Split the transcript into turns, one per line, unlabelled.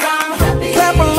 I'm happy. Clap on